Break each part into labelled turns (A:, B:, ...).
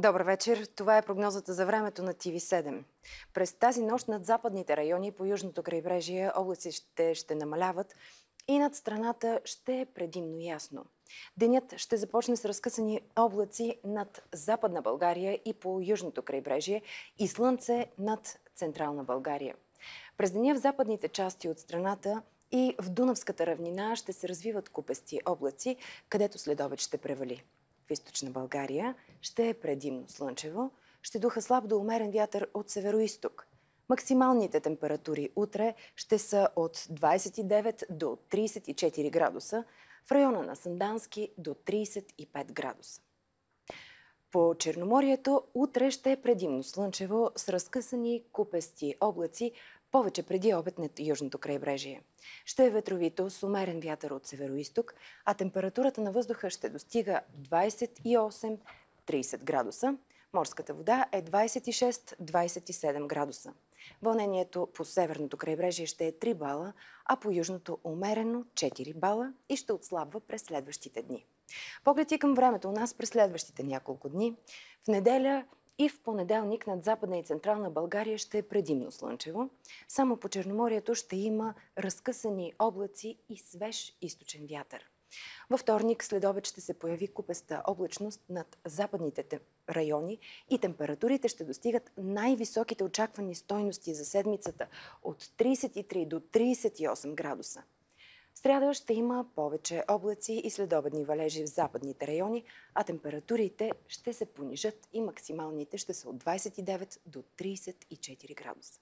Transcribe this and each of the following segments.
A: Добър вечер. Това е прогнозата за времето на ТВ7. През тази нощ над западните райони по южното крайбрежие облаци ще, ще намаляват и над страната ще е предимно ясно. Денят ще започне с разкъсани облаци над западна България и по южното крайбрежие и слънце над централна България. През деня в западните части от страната и в Дунавската равнина ще се развиват купести облаци, където следобед ще превали източна България ще е предимно слънчево, ще духа слаб до умерен вятър от северо-исток. Максималните температури утре ще са от 29 до 34 градуса, в района на Сандански до 35 градуса. По Черноморието утре ще е предимно слънчево с разкъсани купести облаци, повече преди обед на южното крайбрежие. Ще е ветровито с умерен вятър от северо-исток, а температурата на въздуха ще достига 28-30 градуса. Морската вода е 26-27 градуса. Вълнението по северното крайбрежие ще е 3 бала, а по южното умерено 4 бала и ще отслабва през следващите дни. Поглед и към времето у нас през следващите няколко дни. В неделя и в понеделник над Западна и Централна България ще е предимно слънчево. Само по Черноморието ще има разкъсани облаци и свеж източен вятър. Във вторник след обед ще се появи купеста облачност над западните райони и температурите ще достигат най-високите очаквани стойности за седмицата от 33 до 38 градуса сряда ще има повече облаци и следобедни валежи в западните райони, а температурите ще се понижат и максималните ще са от 29 до 34 градуса.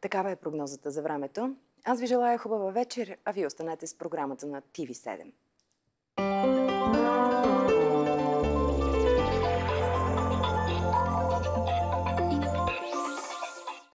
A: Такава е прогнозата за времето. Аз ви желая хубава вечер, а вие останете с програмата на TV7.